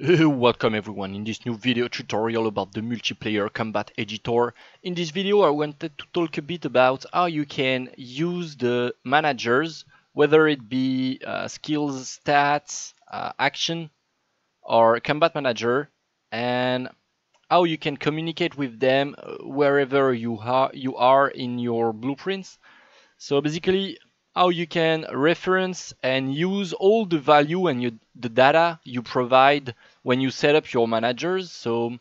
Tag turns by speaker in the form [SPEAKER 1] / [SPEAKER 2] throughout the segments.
[SPEAKER 1] Welcome everyone in this new video tutorial about the multiplayer combat editor. In this video I wanted to talk a bit about how you can use the managers, whether it be uh, skills, stats, uh, action or combat manager and how you can communicate with them uh, wherever you, you are in your blueprints. So basically how you can reference and use all the value and you, the data you provide when you set up your managers. So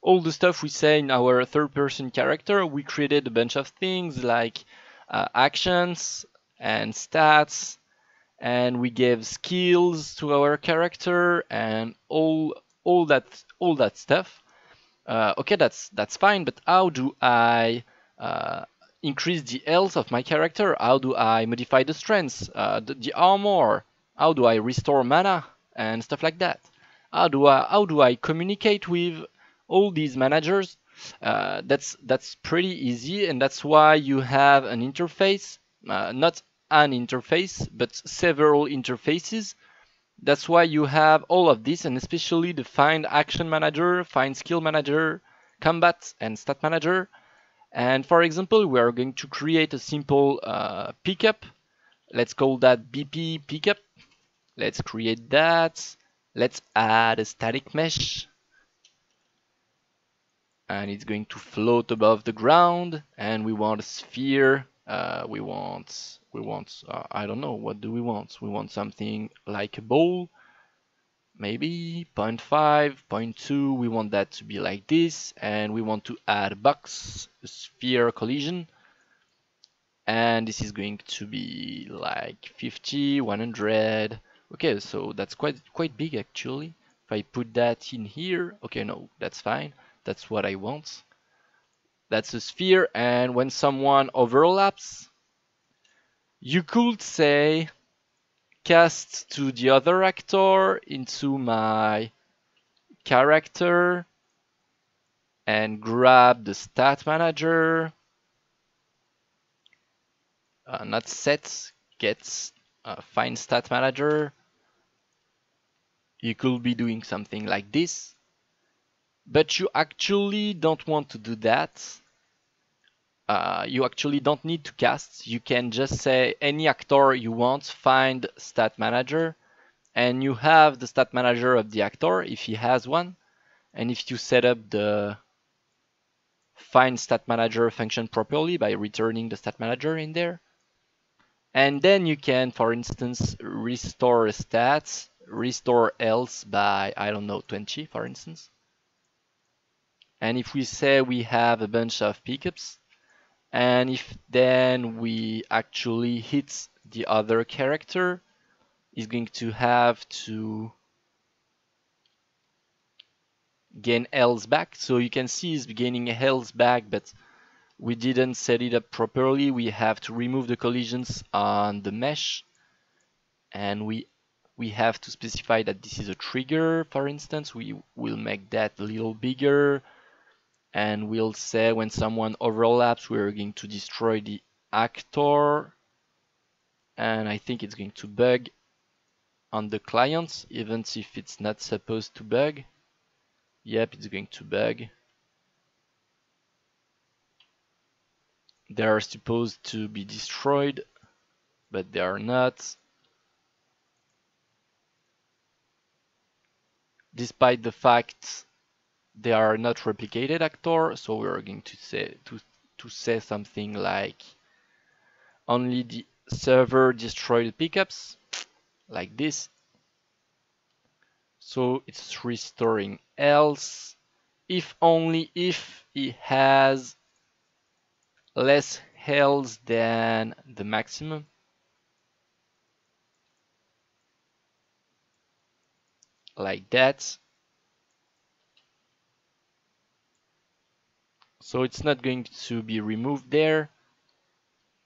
[SPEAKER 1] all the stuff we say in our third person character, we created a bunch of things like uh, actions and stats and we gave skills to our character and all all that all that stuff. Uh, okay, that's that's fine, but how do I uh, increase the health of my character? How do I modify the strengths, uh, the, the, armor? How do I restore mana and stuff like that? How do I how do I communicate with all these managers? Uh, that's that's pretty easy, and that's why you have an interface, uh, not an interface, but several interfaces. That's why you have all of this, and especially the find action manager, find skill manager, combat and stat manager and for example, we are going to create a simple uh, pickup. Let's call that BP pickup. Let's create that. Let's add a static mesh. And it's going to float above the ground. And we want a sphere. Uh, we want, we want, uh, I don't know, what do we want? We want something like a bowl maybe 0.5, 0.2, we want that to be like this, and we want to add a box, sphere collision, and this is going to be like 50, 100, okay, so that's quite, quite big actually. If I put that in here, okay, no, that's fine, that's what I want. That's a sphere, and when someone overlaps, you could say cast to the other actor into my character and grab the stat manager. Uh, not set gets uh, find stat manager. You could be doing something like this but you actually don't want to do that uh, you actually don't need to cast. You can just say any actor you want, find stat manager, and you have the stat manager of the actor if he has one. And if you set up the find stat manager function properly by returning the stat manager in there. And then you can, for instance, restore stats, restore else by, I don't know, 20, for instance. And if we say we have a bunch of pickups, and if then we actually hit the other character is going to have to gain health back. So you can see he's gaining health back but we didn't set it up properly. We have to remove the collisions on the mesh. And we we have to specify that this is a trigger for instance. We will make that a little bigger and we'll say when someone overlaps we're going to destroy the actor. And I think it's going to bug on the clients even if it's not supposed to bug. Yep it's going to bug. They are supposed to be destroyed but they are not. Despite the fact they are not replicated actor so we're going to say to to say something like only the server destroyed pickups like this. So it's restoring else. If only if he has less health than the maximum. Like that So it's not going to be removed there.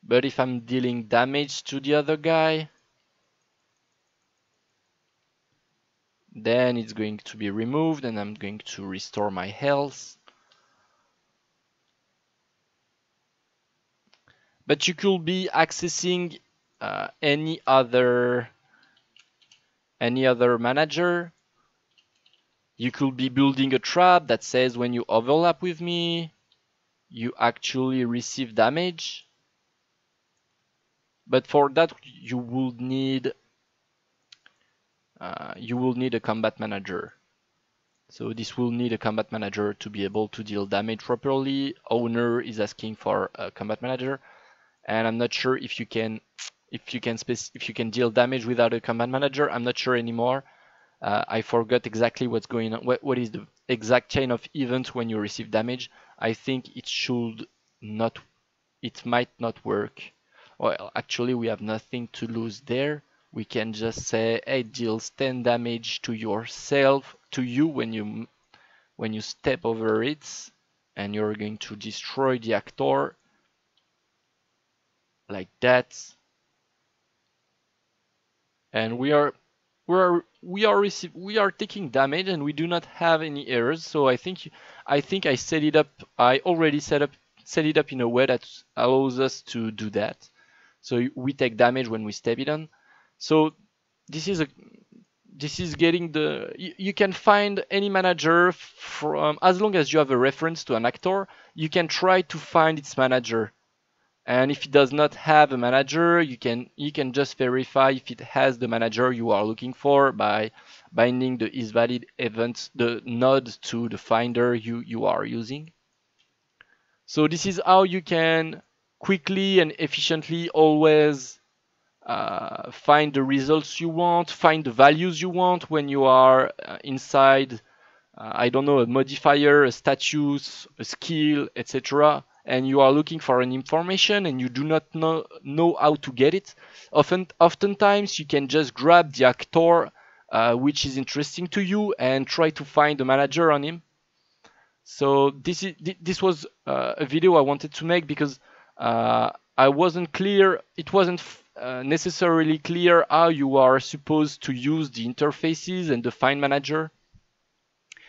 [SPEAKER 1] But if I'm dealing damage to the other guy, then it's going to be removed and I'm going to restore my health. But you could be accessing uh, any other any other manager You could be building a trap that says when you overlap with me, you actually receive damage. But for that, you will need uh, you will need a combat manager. So this will need a combat manager to be able to deal damage properly. Owner is asking for a combat manager, and I'm not sure if you can if you can if you can deal damage without a combat manager. I'm not sure anymore. Uh, I forgot exactly what's going on. What, what is the exact chain of events when you receive damage? I think it should not. It might not work. Well, actually, we have nothing to lose there we can just say hey deals 10 damage to yourself to you when you when you step over it and you're going to destroy the actor like that and we are we are we are receive, we are taking damage and we do not have any errors. So I think I think I set it up I already set up set it up in a way that allows us to do that. So we take damage when we step it on. So this is a this is getting the you, you, can find any manager from as long as you have a reference to an actor you can try to find its manager and if it does not have a manager you can you can just verify if it has the manager you are looking for by binding the is valid event the node to the finder you you are using so this is how you can quickly and efficiently always uh, find the results you want, find the values you want when you are uh, inside, uh, I don't know, a modifier, a status, a skill, etc. And you are looking for an information and you do not know, know how to get it. Often, oftentimes you can just grab the actor uh, which is interesting to you and try to find a manager on him. So this is this was uh, a video I wanted to make because uh, I wasn't clear. It wasn't uh, necessarily clear how you are supposed to use the interfaces and the Find Manager.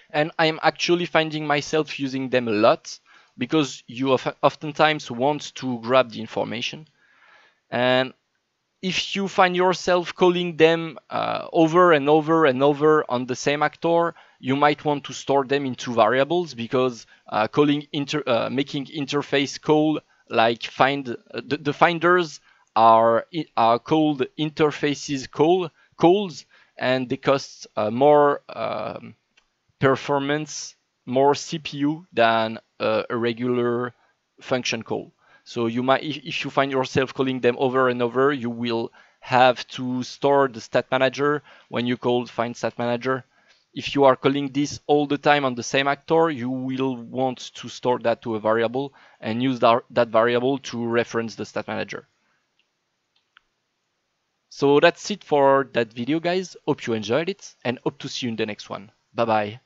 [SPEAKER 1] And I'm actually finding myself using them a lot because you oftentimes want to grab the information. And if you find yourself calling them uh, over and over and over on the same actor, you might want to store them into variables because uh, calling inter uh, making interface call like find uh, the, the, finders are are called interfaces call calls, and they cost uh, more um, performance, more CPU than Uh, a regular function call. So you might, if, if you find yourself calling them over and over, you will have to store the stat manager when you call find stat manager. If you are calling this all the time on the same actor, you will want to store that to a variable and use that, that variable to reference the stat manager. So that's it for that video guys. Hope you enjoyed it and hope to see you in the next one. Bye bye.